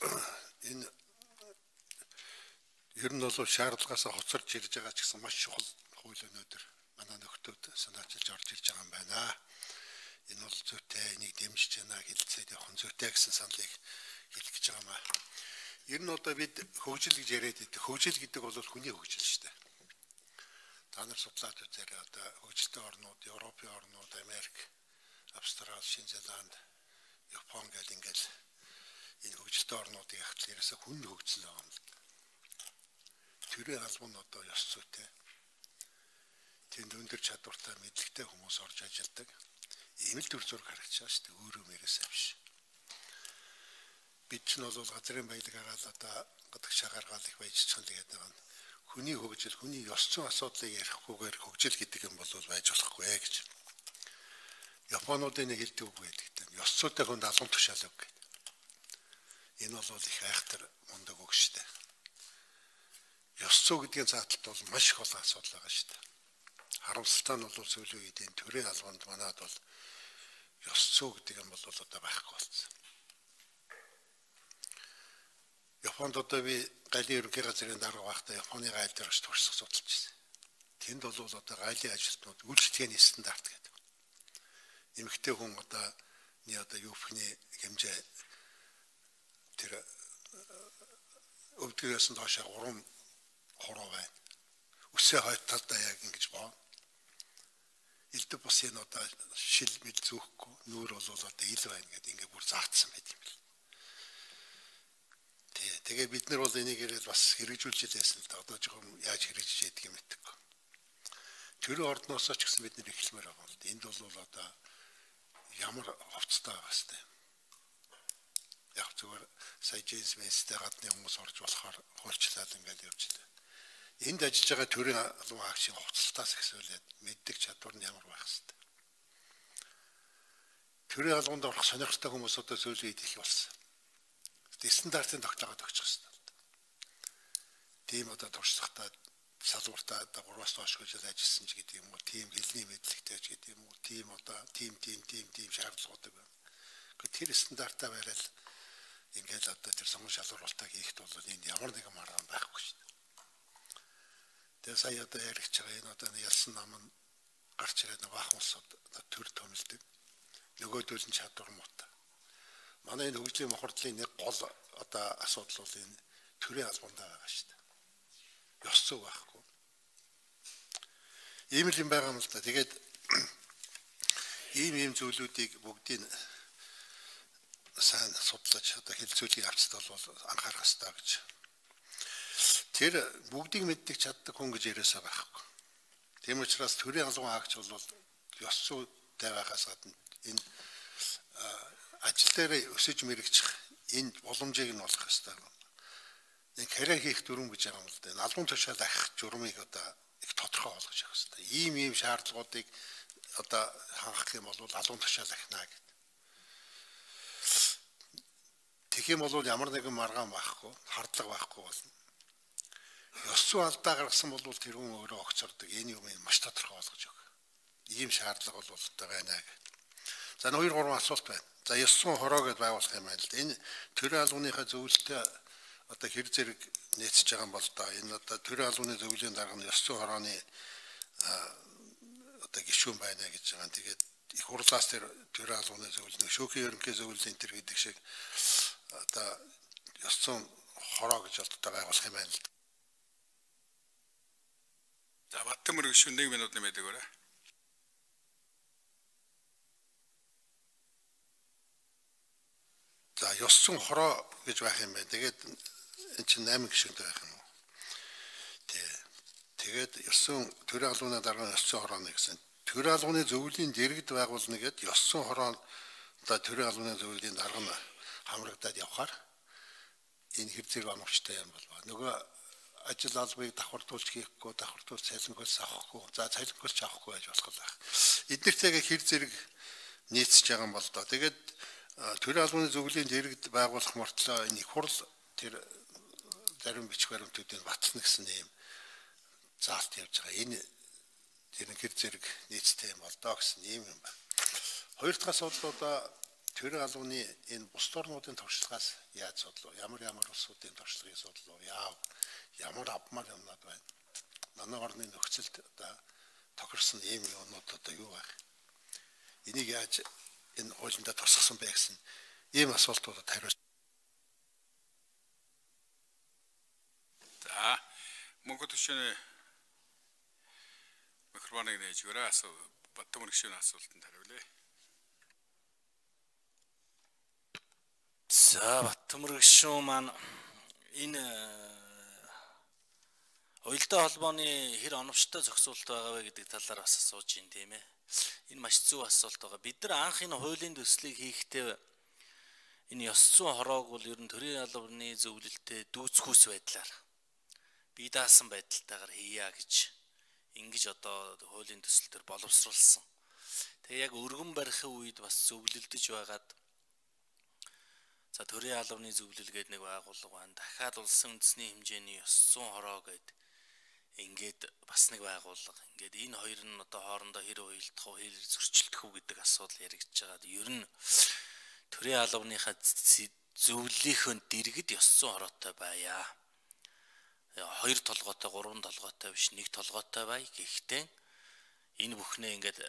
энэ ер нь бол шаардлагаас хоцорж ирж байгаа ч гэсэн маш чухал хууль өнөөдөр манай нөхдөөд санаачилж орж ирж байгаа юм байна. Энэ бол зүйтэй энийг дэмжиж байна хэлцээд явах зүйтэй гэсэн саналыг хэлэх гэж байгаа маа. Ер нь одоо бид хөгжил гэж яриад байдаг. Хөгжил гэдэг бол хүний хөгжил шүү дээ. Та нар судлаад үзээрэй одоо хөгжилтэй орнууд, Европын орнууд, Америк, Австрали, Шинэ Зеланд, Япон гэл ингээл энэ хөгжилтэй орнуудын ахтал ерөөсө хүн хөгжил байгаа юм л. Тэрийн албан нь одоо ёс зүйтэй. Тэнд өндөр чадвартай мэдлэгтэй хүмүүс орж ажилладаг. Ийм л төр зураг харагдаж байгаа шүү дээ. Өөрөө мэрээсээ биш. Бид ч нь бол газрын баялаг хараал одоо гадаг шагаргаал их байж чхан тэгээд байгаа нь хүний хөгжил, хүний ёс зүйн асуудлыг ярихгүйгээр хөгжил гэдэг юм бол байж болохгүй гэж. Японуудын нэг хэлдэг үг байдаг. Ёс зүйтэй хүнд алган тушаалаг гэдэг. Энэ бол их айхтар мундаг үг шүү дээ. Ёс зүй гэдгийн зааталт бол маш их олон асуудал байгаа шүү дээ. Харамсалтай нь бол сүүлийн үед энэ төрийн албанд манад бол ёс зүй гэдэг юм бол одоо байхгүй болсон. Японд одоо би галын ерөнхий газрын дарга байхдаа Японы гайл дээр очиж турших судалж байсан. Тэнд бол одоо гайлын ажилтнууд үйлчлэгээний стандарт гэдэг. Эмэгтэй хүн одоо ни одоо юу бүхний хэмжээ тэр э, өвдгөөс нь доошоо 3 хуруу байна. Үсээ хойд талдаа яг ингэж боо. Илдэ бусын одоо шил мэл зүүхгүй нүүр бол одоо ил байна гэдэг ингээ бүр заацсан байт юм бэл. Тий, тэгээ бид нар бол энийг ирээд бас хэрэгжүүлж илээсэн л да одоо жоохон яаж хэрэгжиж ядг юм мэдээгүй. Тэр ордноосоо ч гэсэн бид нэр эхлэмээр байгаа. Энд бол одоо ямар хувцастай байгаа хэвээр яг зүгээр сая Джеймс Весттэй гадны хүмүүс орж болохоор хуульчлаад ингээд явж байна. Энд ажиллаж байгаа төрийн албан хаагчийн хувцалтаас ихсүүлээд мэддэг чадвар нь ямар байх хэвээр. Төрийн албанд орох сонирхолтой хүмүүс одоо үед их болсон. Стандартын тогтоогоо тогтчих хэрэгтэй. Тийм одоо туршлагатай салбартаа одоо 3-аас доош гэж ажилласан ч гэдэг юм уу, тийм хэлний мэдлэгтэй ч гэдэг юм уу, тийм одоо тийм тийм тийм тийм шаардлагатай байна. Гэхдээ тэр стандартаа барайл ингээд одоо тэр сонгон шалгуулалтаа хийхэд бол энд ямар нэгэн маргаан байхгүй шүү дээ. Тэгээ сая одоо яригч байгаа энэ одоо ялсан нам нь гарч ирээд нэг баах улсууд төр төмөлдөг. Нөгөөдөл нь чадвар муутай. Манай энэ хөгжлийн мохордлын нэг гол одоо асуудал бол энэ төрийн албандаа байгаа шүү дээ. Ёс зүй байхгүй. Ийм л юм байгаа юм л да. Тэгээд ийм ийм зүйлүүдийг бүгдийг сайн судлаж одоо хилцүүлгийг авчтал бол анхаарах хэрэгтэй гэж. Тэр бүгдийг мэддэг чаддаг хүн гэж яриасаа байхгүй. Тийм учраас төрийн албан хаагч бол ёс зүйтэй байхаас гадна энэ ажил дээр өсөж мэрэгчих энэ боломжийг нь олох хэрэгтэй. Нэг хэрэг хийх дүрм гэж байгаа юм л да. Албан тушаал ахих журмыг одоо их тодорхой болгож явах хэрэгтэй. Ийм ийм шаардлагуудыг одоо хангах юм бол албан тушаал ахина гэдэг Тэгэх юм бол ямар нэгэн маргаан байхгүй, хардлага байхгүй болно. Ёс зүй алдаа гаргасан бол тэр хүн өөрөө огцордог. Энэ юм маш тодорхой болгож өг. Ийм шаардлага бол одоо байна гэх. За 2 3 асуулт байна. За ёс зүйн хороо гэдээ байгуулах юм байна л да. Энэ төрийн албаныхаа зөвлөлтөд одоо хэр зэрэг нээцэж байгаа юм бол да энэ одоо төрийн албаны зөвлөлийн дарга нь ёс зүйн хорооны одоо гишүүн байна гэж байгаа. Тэгээд их хурлаас тэр төрийн албаны зөвлөлт шүүхийн ерөнхий зөвлөлийн тэр гэдэг шиг одоо ёс зүйн хороо гэж одоо байгуулах юм байна л. За Баттамөр гүшүүн 1 минут нэмээд өгөөрэй. За ёс зүйн хороо гэж байх юм байна. Тэгээд эн чинь 8 гишүүнтэй байх юм уу? Тий. Тэгээд ёс зүйн төрийн албаны дарга ёс зүйн хорооны гэсэн төрийн албаны зөвлөлийн дэргэд байгуулна гэд ёс зүйн хороо одоо төрийн албаны зөвлөлийн дарга нь хамрагдаад явхаар энэ хэр зэрэг оновчтой юм бол нөгөө ажил албыг давхардуулж хийхгүй давхардуулж цалингоос авахгүй за цалингоос ч авахгүй байж болох байх. Эднэртэйгээ хэр зэрэг нийцж байгаа юм бол доо. Тэгээд төрийн албаны зөвлөлийн дэргэд байгуулах мөртлөө энэ их хурл тэр зарим бичих баримтуудыг батлна гэсэн юм заалт явж байгаа. Энэ тэр хэр зэрэг нийцтэй юм бол доо гэсэн юм юм байна. Хоёр дахь асуудал одоо төрийн албаны энэ бус орнуудын туршлагаас яаж судлав? Ямар ямар улсуудын туршлагыг судлав? Яав? Ямар авмаар юмнууд байна? Манай орны нөхцөлд одоо тохирсон ийм юмнууд одоо юу байх? Энийг яаж энэ хуулиндаа тусгасан бэ гэсэн ийм асуултуудад хариулт. За Монгол төшөөний микрофоныг нээж өгөөрэй. Асуу Баттамөр гişүүний асуултанд хариулъя. За Баттамөр гişүүн маань энэ уялдаа холбооны хэр оновчтой зохицуулт байгаа вэ гэдэг талаар бас асууж байна тийм ээ. Энэ маш зөв асуулт байгаа. Бид нар анх энэ хуулийн төслийг хийхдээ энэ ёс зүйн хороог бол ер нь төрийн албаны зөвлөлтөд дүүцхүүс байдлаар бие даасан байдалтайгаар хийя гэж ингэж одоо хуулийн төсөл төр боловсруулсан. Тэгээ яг өргөн барихын үед бас зөвлөлдөж байгаад за төрийн албаны зөвлөл гэдэг нэг байгууллага байна. Дахиад улсын үндэсний хэмжээний ёс зүйн хороо гэдэг ингээд бас нэг байгууллага ингээд энэ хоёр нь одоо хоорондоо хэр уялдах уу хэр зөрчилдөх үү гэдэг асуудал яригдж байгаа. Ер нь төрийн албаныхаа зөвлөлийнхөө дэргэд ёс зүйн хороотой байя. Хоёр толгойтой, гурван толгойтой биш, нэг толгойтой бай. Гэхдээ энэ бүхнээ ингээд э,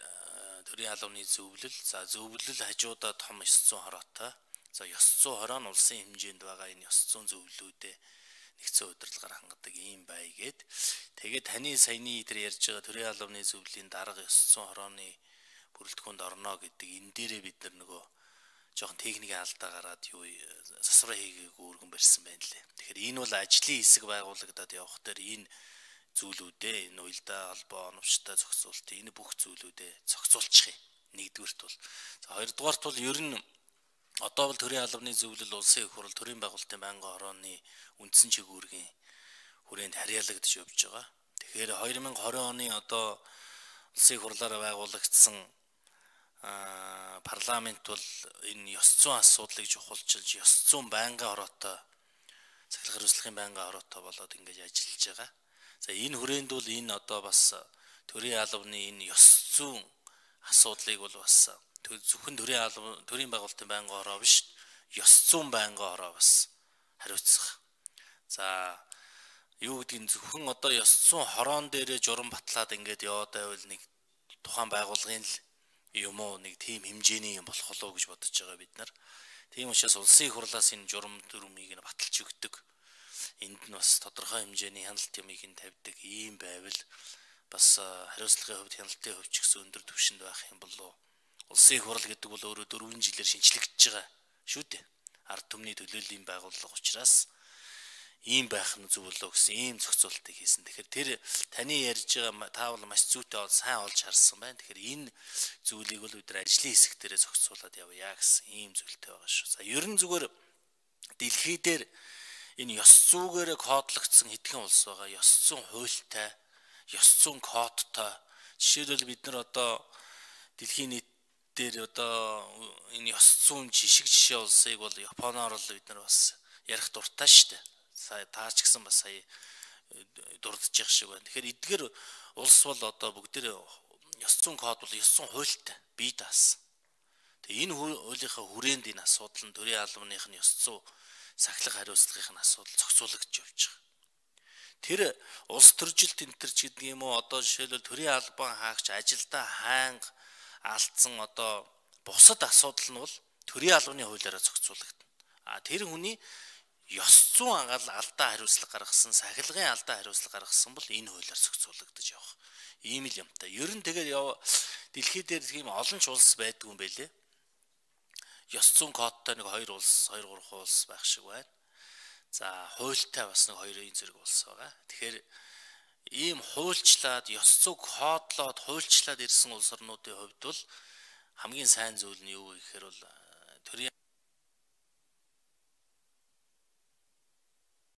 төрийн албаны зөвлөл, за зөвлөл хажуудаа том ёс зүйн хороотой. За ёс зүйн хороо нь улсын хэмжээнд байгаа энэ ёс зүйн зөвлөлүүдээ нэгцэн удирдлагаар хангадаг юм бай гэд. Тэгээд таны саяны идэр ярьж байгаа төрийн албаны зөвлөлийн дарга ёсцсон хорооны бүрэлдэхүүнд орно гэдэг энэ дээрээ бид нар нөгөө жоохон техникийн алдаа гараад юу засвараа хийгээгүй өргөн барьсан байна лээ. Тэгэхээр энэ бол ажлын хэсэг байгуулагдаад явах дээр энэ зүйлүүдээ энэ уялдаа холбоо оновчтой зохицуулт энэ бүх зүйлүүдээ зохицуулчих юм. Нэгдүгürt бол. За хоёрдугаарт бол ер нь Одоо бол төрийн албаны зөвлөл улсын их хурл төрийн байгуулалтын байнгын хорооны үндсэн чигүүргийн хүрээнд харьяалагдж явж байгаа. Тэгэхээр 2020 оны одоо улсын их хурлаараа байгуулагдсан парламент бол энэ ёс зүйн асуудлыг чухалчилж ёс зүйн байнгын хороотой цахилгаан хариуцлагын байнгын хороотой болоод ингэж ажиллаж байгаа. За энэ хүрээнд бол энэ одоо бас төрийн албаны энэ ёс зүйн асуудлыг бол бас зөвхөн төрийн албан төрийн байгуулалтын байнгын ороо биш ёс зүйн байнгын ороо бас хариуцах. За юу гэдгийг зөвхөн одоо ёс зүйн хороон дээрээ журам батлаад ингээд яваад байвал нэг тухайн байгууллагын л юм уу нэг тийм хэмжээний юм болох болов гэж бодож байгаа бид нар. Тийм учраас улсын их хурлаас энэ журам дүрмийг нь баталж өгдөг. Энд нь бас тодорхой хэмжээний хяналт юмыг нь тавьдаг ийм байвал бас хариуцлагын хувьд хяналтын хувьд ч гэсэн өндөр түвшинд байх юм болов Улсын их хурл гэдэг бол өөрөө 4 жилээр шинчлэгдэж байгаа шүү дээ. Ард түмний төлөөллийн байгууллага учраас ийм байх нь зөв болоо гэсэн ийм зохицуултыг хийсэн. Тэгэхээр тэр таны ярьж байгаа та бол маш зүйтэй бол сайн олж харсан байна. Тэгэхээр энэ зүйлийг бол бид нар ажлын хэсэг дээрээ зохицуулаад явъя гэсэн ийм зүйлтэй байгаа шүү. За ер нь зүгээр дэлхий дээр энэ ёс зүйгээр кодлогдсон хэдхэн улс байгаа. Ёс зүйн хуультай, ёс зүйн кодтой. Жишээлбэл бид нар одоо дэлхийн нийт дээр одоо энэ ёс зүйн жишг жишээ улсыг бол Японоор л бид нар бас ярих дуртай шүү дээ. Сая таач гэсэн бас сая э, дурдж явах шиг байна. Тэгэхээр эдгээр улс бол одоо бүгдээр ёс зүйн код бол ёс зүйн хуультай бие даасан. Тэгээ энэ хуулийнхаа хүрээнд энэ асуудал нь төрийн албаных нь ёс зүй сахилга хариуцлагын асуудал зохицуулагдж явж байгаа. Тэр улс төржилт энэ төр ч гэдэг юм уу одоо жишээлбэл төрийн албан хаагч ажилдаа хаанга алдсан одоо бусад асуудал нь бол төрийн албаны хуулиараа зохицуулагдана. А тэр хүний ёс зүйн ангаал алдаа хариуцлага гаргасан, сахилгын алдаа хариуцлага гаргасан бол энэ хуулиар зохицуулагдаж явах. Ийм л юмтай. Ер нь тэгээд дэлхий дээр тийм олон ч улс байдгүй юм байлээ. Ёс зүйн кодтой нэг хоёр улс, хоёр гурван улс байх шиг байна. За хуультай бас нэг хоёрын зэрэг улс байгаа. Тэгэхээр ийм хуульчлаад ёс зүйг хоодлоод хуульчлаад ирсэн улс орнуудын хувьд бол хамгийн сайн зүйл нь юу вэ гэхээр бол төрийн